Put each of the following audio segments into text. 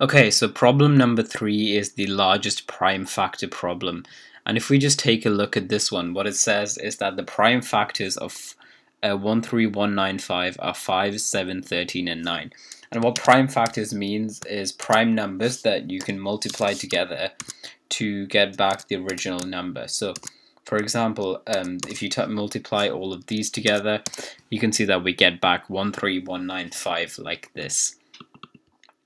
Okay, so problem number three is the largest prime factor problem. And if we just take a look at this one, what it says is that the prime factors of uh, 13195 are 5, 7, 13, and 9. And what prime factors means is prime numbers that you can multiply together to get back the original number. So, for example, um, if you multiply all of these together, you can see that we get back 13195 like this.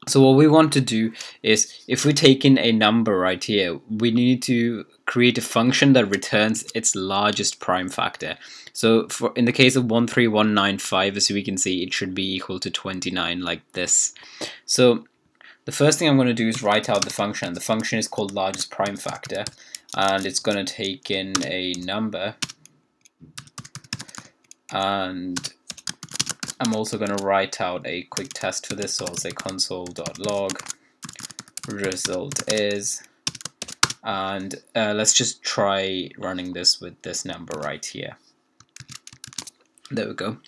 So what we want to do is, if we take in a number right here, we need to create a function that returns its largest prime factor. So for in the case of 13195, as we can see, it should be equal to 29 like this. So the first thing I'm going to do is write out the function. The function is called largest prime factor, and it's going to take in a number, and I'm also going to write out a quick test for this, so I'll say console.log result is and uh, let's just try running this with this number right here. There we go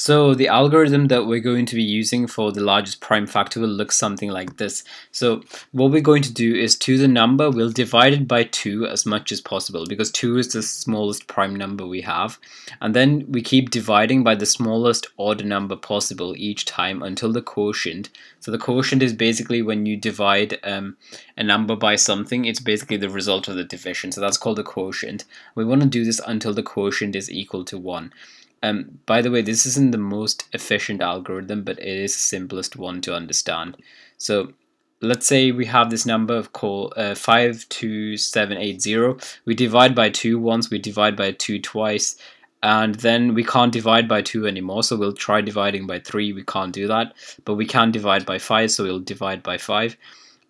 so the algorithm that we're going to be using for the largest prime factor will look something like this. So what we're going to do is to the number, we'll divide it by 2 as much as possible because 2 is the smallest prime number we have. And then we keep dividing by the smallest odd number possible each time until the quotient. So the quotient is basically when you divide um, a number by something, it's basically the result of the division. So that's called the quotient. We want to do this until the quotient is equal to 1. Um, by the way, this isn't the most efficient algorithm, but it is the simplest one to understand. So let's say we have this number of call uh, 52780. We divide by 2 once, we divide by 2 twice, and then we can't divide by 2 anymore, so we'll try dividing by 3. We can't do that, but we can divide by 5, so we'll divide by 5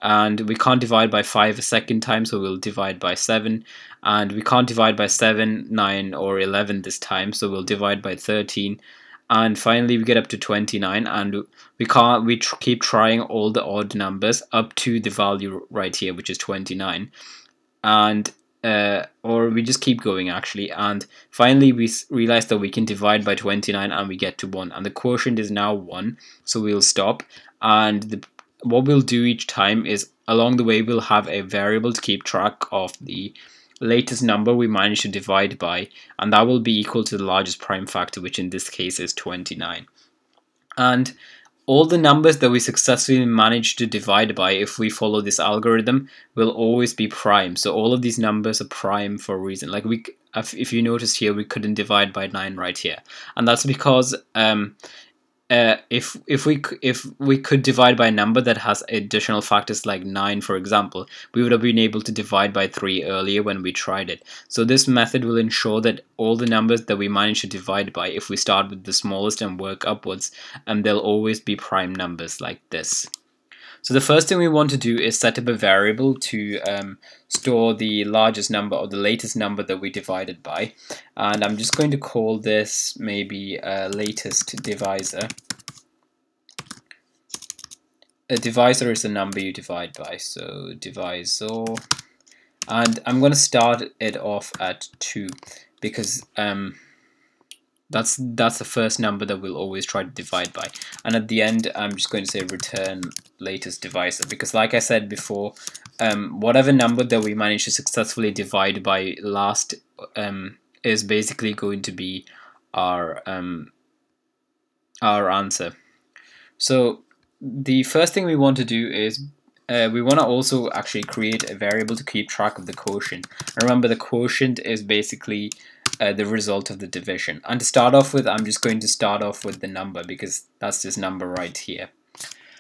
and we can't divide by 5 a second time so we'll divide by 7 and we can't divide by 7 9 or 11 this time so we'll divide by 13 and finally we get up to 29 and we can't we tr keep trying all the odd numbers up to the value right here which is 29 and uh, or we just keep going actually. And finally we realize that we can divide by 29 and we get to 1 and the quotient is now 1 so we'll stop. And the what we'll do each time is along the way we'll have a variable to keep track of the latest number we manage to divide by and that will be equal to the largest prime factor which in this case is 29 and all the numbers that we successfully manage to divide by if we follow this algorithm will always be prime. So all of these numbers are prime for a reason. Like we if you notice here we couldn't divide by 9 right here. And that's because um, uh, if if we if we could divide by a number that has additional factors like 9 for example we would have been able to divide by 3 earlier when we tried it. So this method will ensure that all the numbers that we manage to divide by if we start with the smallest and work upwards and they'll always be prime numbers like this so the first thing we want to do is set up a variable to um, store the largest number or the latest number that we divided by. And I'm just going to call this maybe uh, latest divisor. A divisor is the number you divide by, so divisor. And I'm going to start it off at 2 because um, that's that's the first number that we'll always try to divide by. And at the end, I'm just going to say return latest divisor because like I said before, um, whatever number that we manage to successfully divide by last um, is basically going to be our um, our answer. So the first thing we want to do is uh, we want to also actually create a variable to keep track of the quotient. remember the quotient is basically uh, the result of the division. And to start off with, I'm just going to start off with the number because that's this number right here.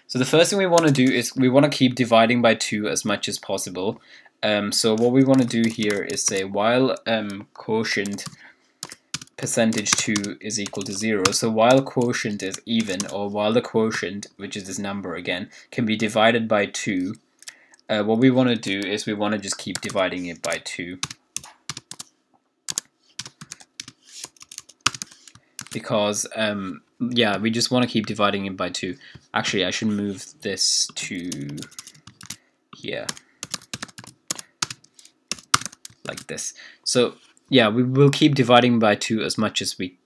So the first thing we want to do is we want to keep dividing by 2 as much as possible. Um, so what we want to do here is say while um, quotient percentage 2 is equal to 0. So while quotient is even, or while the quotient, which is this number again, can be divided by 2, uh, what we want to do is we want to just keep dividing it by 2. Because um, yeah, we just want to keep dividing it by 2. Actually, I should move this to here. Like this. So yeah, we will keep dividing by 2 as much as we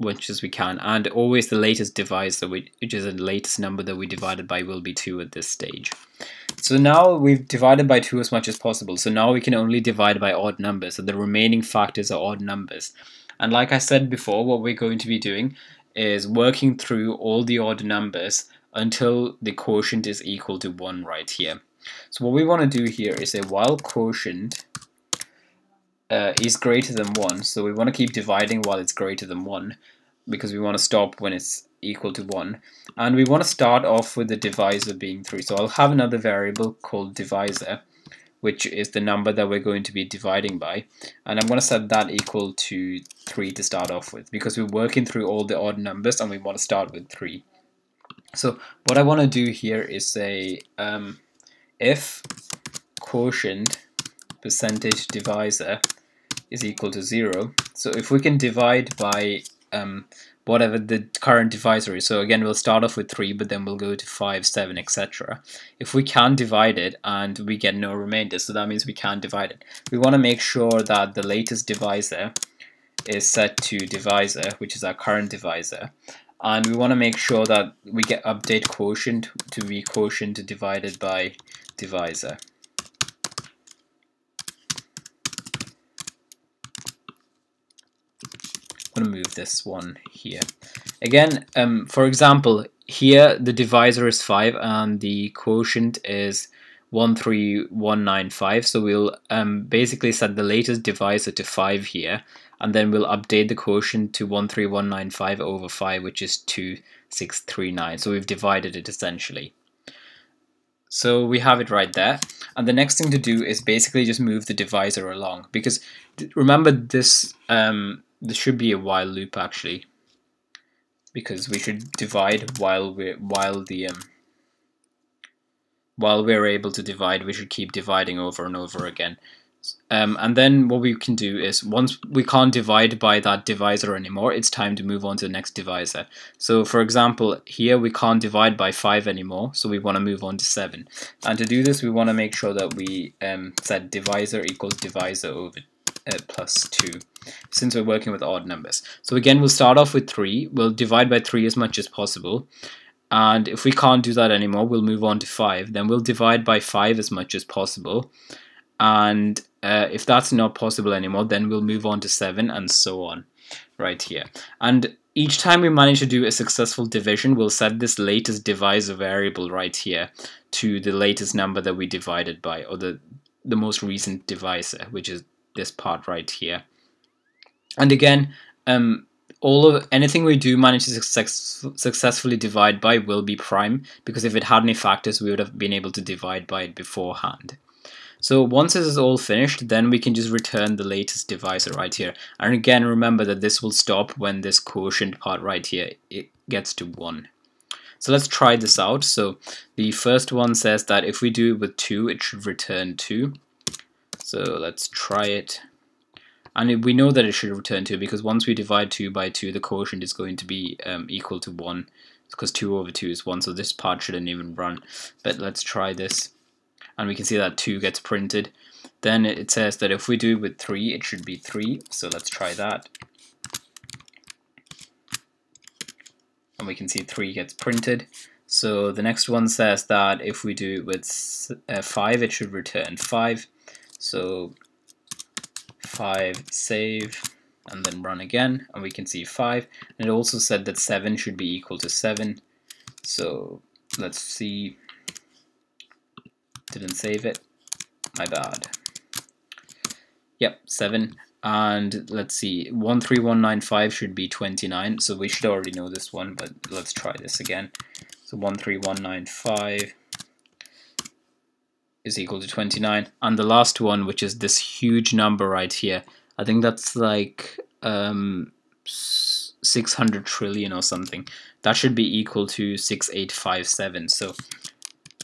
much as we can, and always the latest divisor, which is the latest number that we divided by, will be 2 at this stage. So now we've divided by 2 as much as possible, so now we can only divide by odd numbers, so the remaining factors are odd numbers. And like I said before, what we're going to be doing is working through all the odd numbers until the quotient is equal to 1 right here. So what we want to do here is say while quotient uh, is greater than 1, so we want to keep dividing while it's greater than 1 because we want to stop when it's equal to 1 and we want to start off with the divisor being 3 so I'll have another variable called divisor which is the number that we're going to be dividing by. And I'm going to set that equal to 3 to start off with because we're working through all the odd numbers and we want to start with 3 so what I want to do here is say um, if quotient percentage divisor is equal to 0 so if we can divide by um, whatever the current divisor is. So again, we'll start off with 3, but then we'll go to 5, 7, etc. If we can divide it and we get no remainder, so that means we can divide it. We want to make sure that the latest divisor is set to divisor, which is our current divisor. And we want to make sure that we get update quotient to be quotient divided by divisor. Going to move this one here. Again, um, for example, here the divisor is 5 and the quotient is 13195 so we'll um, basically set the latest divisor to 5 here and then we'll update the quotient to 13195 over 5 which is 2639 so we've divided it essentially. So we have it right there. And the next thing to do is basically just move the divisor along because remember this um, this should be a while loop actually. Because we should divide while we while the um, while we're able to divide we should keep dividing over and over again. Um, and then what we can do is once we can't divide by that divisor anymore it's time to move on to the next divisor. So for example here we can't divide by 5 anymore so we want to move on to 7 and to do this we want to make sure that we um, set divisor equals divisor over uh, plus 2 since we're working with odd numbers. So again, we'll start off with 3. We'll divide by 3 as much as possible. And if we can't do that anymore, we'll move on to 5. Then we'll divide by 5 as much as possible. And uh, if that's not possible anymore, then we'll move on to 7 and so on right here. And each time we manage to do a successful division, we'll set this latest divisor variable right here to the latest number that we divided by, or the, the most recent divisor, which is this part right here. And again, um, all of anything we do manage to success, successfully divide by will be prime because if it had any factors we would have been able to divide by it beforehand. So once this is all finished then we can just return the latest divisor right here and again remember that this will stop when this quotient part right here it gets to 1. So let's try this out. So the first one says that if we do it with 2 it should return 2. So let's try it. And we know that it should return 2 because once we divide 2 by 2 the quotient is going to be um, equal to 1 because 2 over 2 is 1 so this part shouldn't even run. But let's try this. And we can see that 2 gets printed. Then it says that if we do it with 3 it should be 3 so let's try that. And we can see 3 gets printed. So the next one says that if we do it with uh, 5 it should return 5 so 5 save and then run again and we can see 5 and it also said that 7 should be equal to 7 so let's see. Didn't save it. My bad. Yep 7 and let's see. 13195 should be 29 so we should already know this one but let's try this again. So 13195 is equal to 29 and the last one which is this huge number right here I think that's like um, 600 trillion or something. That should be equal to 6857 so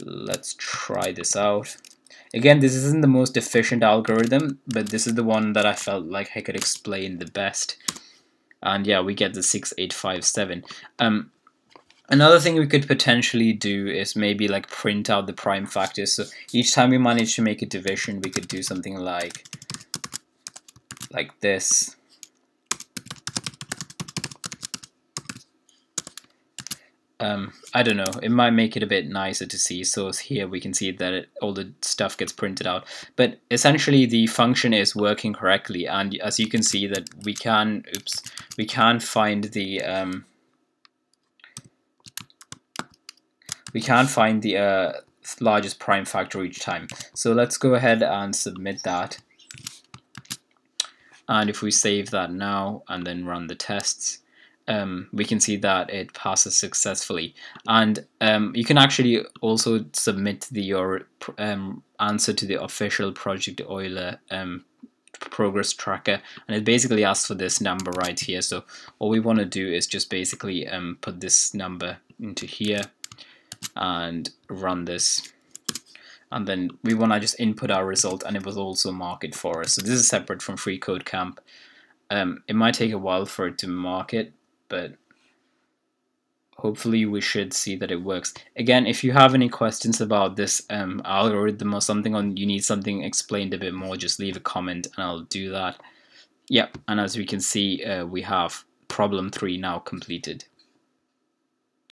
let's try this out. Again this isn't the most efficient algorithm but this is the one that I felt like I could explain the best. And yeah we get the 6857 um, Another thing we could potentially do is maybe like print out the prime factors. So each time we manage to make a division, we could do something like like this. um, I don't know, it might make it a bit nicer to see. So here we can see that it, all the stuff gets printed out. But essentially the function is working correctly. And as you can see that we can, oops, we can find the, um, we can't find the uh, largest prime factor each time. So let's go ahead and submit that. And if we save that now and then run the tests, um, we can see that it passes successfully. And um, you can actually also submit the, your um, answer to the official Project Euler um, progress tracker and it basically asks for this number right here so all we want to do is just basically um, put this number into here and run this and then we want to just input our result and it will also mark it for us so this is separate from freeCodeCamp um, it might take a while for it to mark it but hopefully we should see that it works. Again, if you have any questions about this um, algorithm or something, on you need something explained a bit more, just leave a comment and I'll do that. Yep, and as we can see, uh, we have problem three now completed.